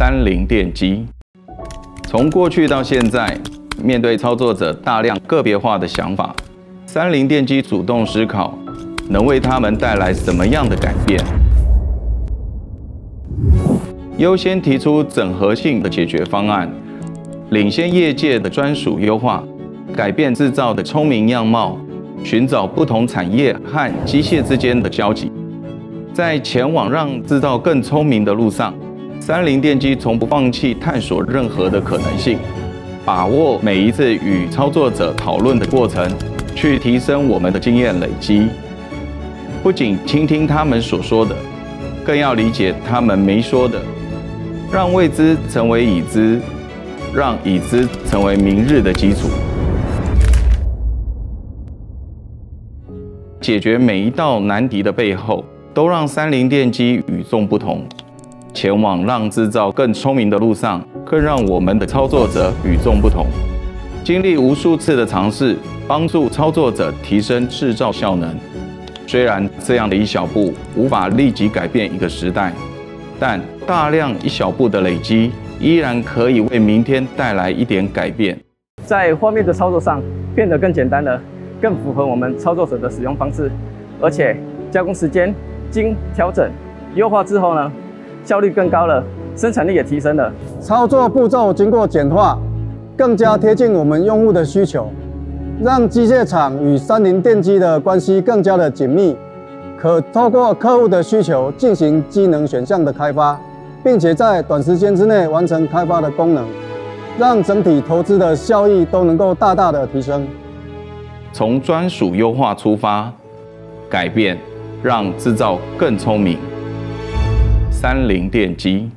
三菱电机。从过去到现在，面对操作者大量个别化的想法，三菱电机主动思考，能为他们带来什么样的改变？优先提出整合性的解决方案，领先业界的专属优化，改变制造的聪明样貌，寻找不同产业和机械之间的交集。在前往让制造更聪明的路上，三菱电机从不放弃探索任何的可能性，把握每一次与操作者讨论的过程，去提升我们的经验累积。不仅倾听他们所说的，更要理解他们没说的。让未知成为已知，让已知成为明日的基础。解决每一道难题的背后，都让三菱电机与众不同。前往让制造更聪明的路上，更让我们的操作者与众不同。经历无数次的尝试，帮助操作者提升制造效能。虽然这样的一小步无法立即改变一个时代。但大量一小步的累积，依然可以为明天带来一点改变。在画面的操作上变得更简单了，更符合我们操作者的使用方式，而且加工时间经调整优化之后呢，效率更高了，生产力也提升了。操作步骤经过简化，更加贴近我们用户的需求，让机械厂与三菱电机的关系更加的紧密。可透过客户的需求进行机能选项的开发，并且在短时间之内完成开发的功能，让整体投资的效益都能够大大的提升。从专属优化出发，改变让制造更聪明。三菱电机。